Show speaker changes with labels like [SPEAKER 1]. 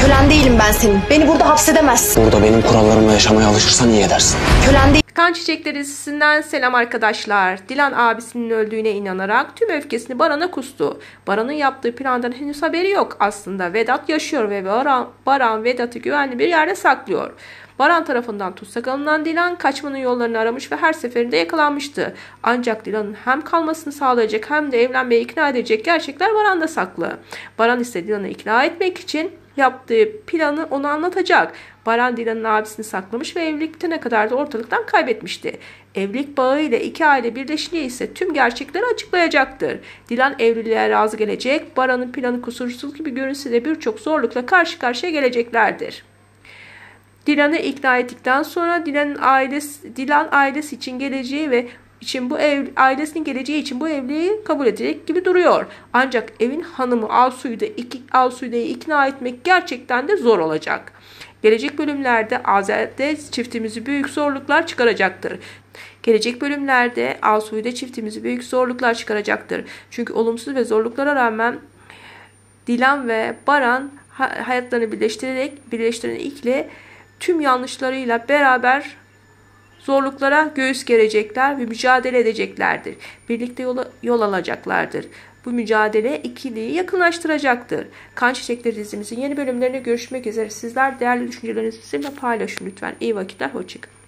[SPEAKER 1] Kölen değilim ben senin. Beni burada hapsedemezsin.
[SPEAKER 2] Burada benim kurallarımla yaşamaya alışırsan iyi edersin.
[SPEAKER 1] Kölen değil.
[SPEAKER 3] Kan Çiçekleri dizisinden selam arkadaşlar. Dilan abisinin öldüğüne inanarak tüm öfkesini Baran'a kustu. Baran'ın yaptığı plandan henüz haberi yok aslında. Vedat yaşıyor ve Baran, Baran Vedat'ı güvenli bir yerde saklıyor. Baran tarafından tutsak alınan Dilan kaçmanın yollarını aramış ve her seferinde yakalanmıştı. Ancak Dilan'ın hem kalmasını sağlayacak hem de evlenmeye ikna edecek gerçekler Baran'da saklı. Baran ise Dilan'ı ikna etmek için yaptığı planı ona anlatacak. Baran Dilan'ın abisini saklamış ve evlilik bitene kadar da ortalıktan kaybetmişti. Evlilik bağıyla iki aile birleşince ise tüm gerçekleri açıklayacaktır. Dilan evliliğe razı gelecek, Baran'ın planı kusursuz gibi görünse de birçok zorlukla karşı karşıya geleceklerdir. Dilan'ı ikna ettikten sonra Dilan'ın ailesi Dilan ailesi için geleceği ve için bu ev ailesinin geleceği için bu evliliği kabul edecek gibi duruyor. Ancak evin hanımı Alsu'yu da iki, ikna etmek gerçekten de zor olacak. Gelecek bölümlerde Azer'de çiftimizi büyük zorluklar çıkaracaktır. Gelecek bölümlerde Alsu'yu çiftimizi büyük zorluklar çıkaracaktır. Çünkü olumsuz ve zorluklara rağmen Dilan ve Baran hayatlarını birleştirerek birleştiren ikili tüm yanlışlarıyla beraber zorluklara göğüs gerecekler ve mücadele edeceklerdir. Birlikte yola, yol alacaklardır. Bu mücadele ikiliyi yakınlaştıracaktır. Kan Çiçekleri dizimizin yeni bölümlerine görüşmek üzere. Sizler değerli düşüncelerinizi bizimle paylaşın lütfen. İyi vakitler, hoşçakalın.